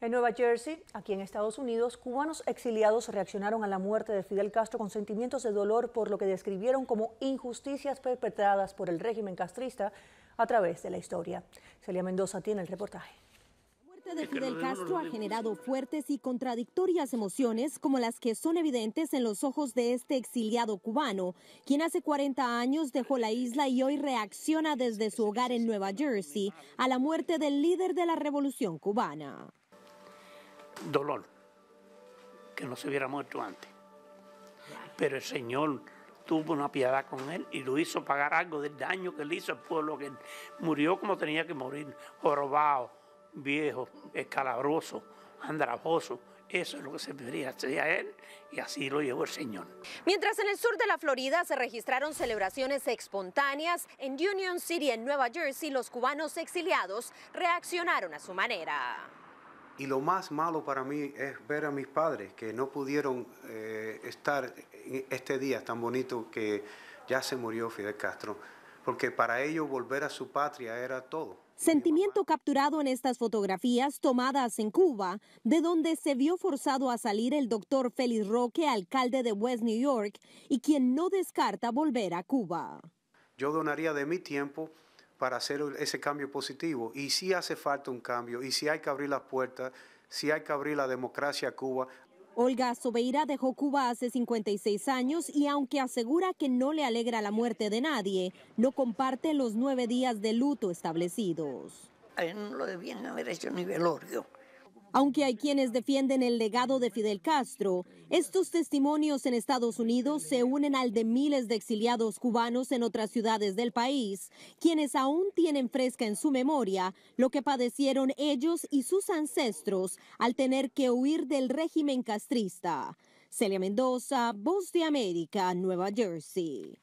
En Nueva Jersey, aquí en Estados Unidos, cubanos exiliados reaccionaron a la muerte de Fidel Castro con sentimientos de dolor por lo que describieron como injusticias perpetradas por el régimen castrista a través de la historia. Celia Mendoza tiene el reportaje. La muerte de Fidel Castro ha generado fuertes y contradictorias emociones como las que son evidentes en los ojos de este exiliado cubano, quien hace 40 años dejó la isla y hoy reacciona desde su hogar en Nueva Jersey a la muerte del líder de la revolución cubana dolor que no se hubiera muerto antes. Pero el Señor tuvo una piedad con él y lo hizo pagar algo del daño que le hizo al pueblo, que murió como tenía que morir, jorobado, viejo, escalabroso, andrajoso. Eso es lo que se debería hacer a él y así lo llevó el Señor. Mientras en el sur de la Florida se registraron celebraciones espontáneas, en Union City, en Nueva Jersey, los cubanos exiliados reaccionaron a su manera. Y lo más malo para mí es ver a mis padres que no pudieron eh, estar este día tan bonito que ya se murió Fidel Castro, porque para ellos volver a su patria era todo. Sentimiento capturado en estas fotografías tomadas en Cuba, de donde se vio forzado a salir el doctor Félix Roque, alcalde de West New York, y quien no descarta volver a Cuba. Yo donaría de mi tiempo para hacer ese cambio positivo. Y si hace falta un cambio, y si hay que abrir las puertas, si hay que abrir la democracia a Cuba. Olga Sobeira dejó Cuba hace 56 años y aunque asegura que no le alegra la muerte de nadie, no comparte los nueve días de luto establecidos. A él no lo debían haber hecho ni velorio. Aunque hay quienes defienden el legado de Fidel Castro, estos testimonios en Estados Unidos se unen al de miles de exiliados cubanos en otras ciudades del país, quienes aún tienen fresca en su memoria lo que padecieron ellos y sus ancestros al tener que huir del régimen castrista. Celia Mendoza, Voz de América, Nueva Jersey.